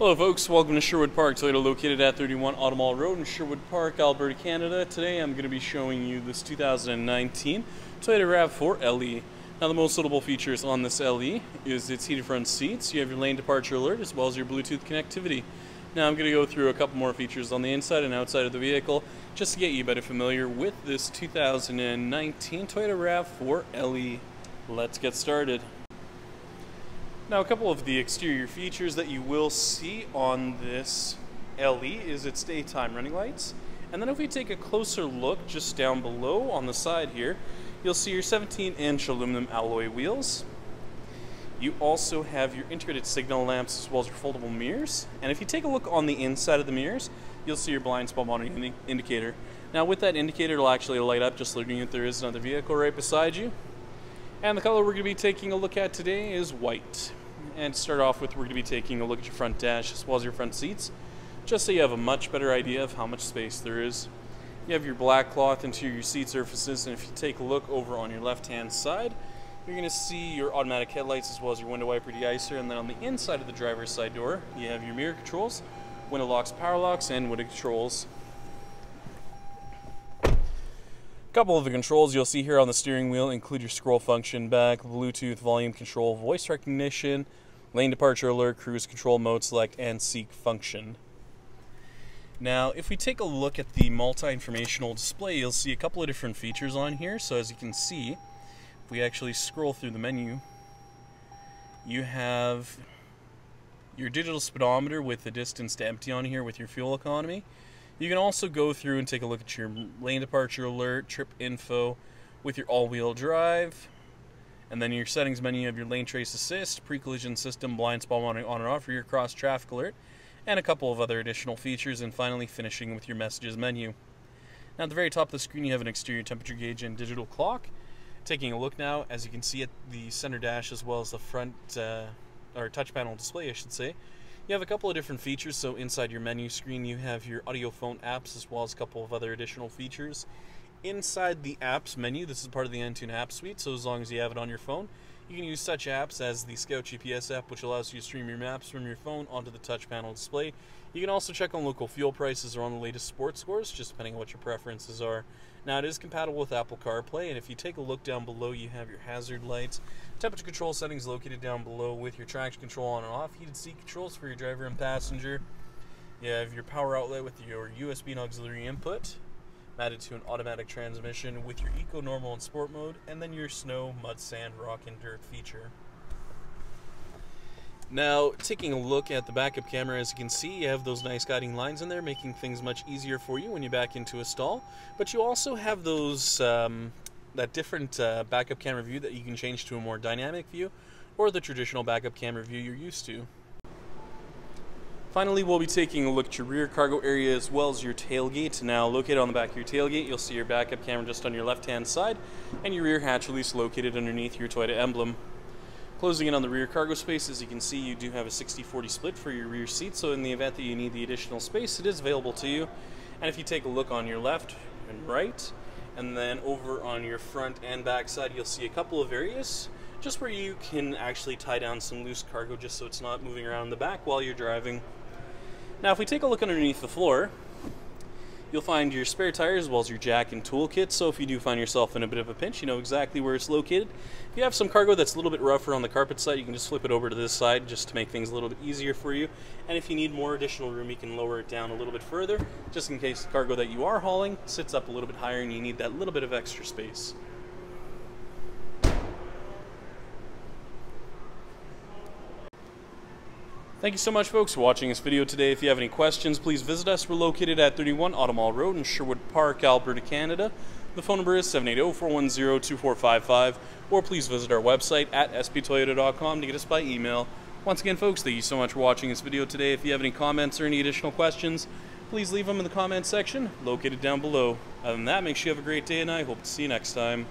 Hello folks, welcome to Sherwood Park, Toyota located at 31 Automall Road in Sherwood Park, Alberta, Canada. Today I'm going to be showing you this 2019 Toyota RAV4 LE. Now the most notable features on this LE is its heated front seats, you have your lane departure alert as well as your Bluetooth connectivity. Now I'm going to go through a couple more features on the inside and outside of the vehicle just to get you better familiar with this 2019 Toyota RAV4 LE. Let's get started. Now a couple of the exterior features that you will see on this LE is its daytime running lights. And then if we take a closer look just down below on the side here, you'll see your 17 inch aluminum alloy wheels, you also have your integrated signal lamps as well as your foldable mirrors. And if you take a look on the inside of the mirrors, you'll see your blind spot monitoring indicator. Now with that indicator, it'll actually light up just looking if there is another vehicle right beside you. And the color we're going to be taking a look at today is white. And to start off with, we're going to be taking a look at your front dash as well as your front seats, just so you have a much better idea of how much space there is. You have your black cloth interior your seat surfaces, and if you take a look over on your left-hand side, you're going to see your automatic headlights as well as your window wiper deicer. And then on the inside of the driver's side door, you have your mirror controls, window locks, power locks, and window controls. A couple of the controls you'll see here on the steering wheel include your scroll function back, Bluetooth volume control, voice recognition, lane departure alert, cruise control mode select, and seek function. Now, if we take a look at the multi-informational display, you'll see a couple of different features on here. So as you can see, if we actually scroll through the menu, you have your digital speedometer with the distance to empty on here with your fuel economy. You can also go through and take a look at your lane departure alert, trip info with your all-wheel drive, and then your settings menu of your lane trace assist, pre-collision system, blind spot monitoring on and off, rear cross traffic alert, and a couple of other additional features, and finally finishing with your messages menu. Now at the very top of the screen you have an exterior temperature gauge and digital clock. Taking a look now, as you can see at the center dash as well as the front, uh, or touch panel display I should say, you have a couple of different features. So inside your menu screen you have your audio phone apps as well as a couple of other additional features. Inside the apps menu, this is part of the Entune app suite, so as long as you have it on your phone, you can use such apps as the Scout GPS app, which allows you to stream your maps from your phone onto the touch panel display. You can also check on local fuel prices or on the latest sports scores, just depending on what your preferences are. Now, it is compatible with Apple CarPlay, and if you take a look down below, you have your hazard lights, temperature control settings located down below with your traction control on and off, heated seat controls for your driver and passenger. You have your power outlet with your USB and auxiliary input, matted to an automatic transmission with your Eco, Normal, and Sport mode, and then your Snow, Mud, Sand, Rock, and Dirt feature. Now, taking a look at the backup camera, as you can see, you have those nice guiding lines in there, making things much easier for you when you back into a stall. But you also have those um, that different uh, backup camera view that you can change to a more dynamic view, or the traditional backup camera view you're used to. Finally, we'll be taking a look at your rear cargo area as well as your tailgate. Now, located on the back of your tailgate, you'll see your backup camera just on your left-hand side, and your rear hatch release located underneath your Toyota emblem. Closing in on the rear cargo space, as you can see, you do have a 60-40 split for your rear seat, so in the event that you need the additional space, it is available to you. And if you take a look on your left and right, and then over on your front and back side, you'll see a couple of areas just where you can actually tie down some loose cargo just so it's not moving around in the back while you're driving. Now if we take a look underneath the floor, you'll find your spare tires as well as your jack and toolkit, so if you do find yourself in a bit of a pinch, you know exactly where it's located. If you have some cargo that's a little bit rougher on the carpet side, you can just flip it over to this side just to make things a little bit easier for you. And if you need more additional room, you can lower it down a little bit further, just in case the cargo that you are hauling sits up a little bit higher and you need that little bit of extra space. Thank you so much, folks, for watching this video today. If you have any questions, please visit us. We're located at 31 Automall Road in Sherwood Park, Alberta, Canada. The phone number is 780-410-2455, or please visit our website at sptoyota.com to get us by email. Once again, folks, thank you so much for watching this video today. If you have any comments or any additional questions, please leave them in the comments section located down below. Other than that, make sure you have a great day, and I hope to see you next time.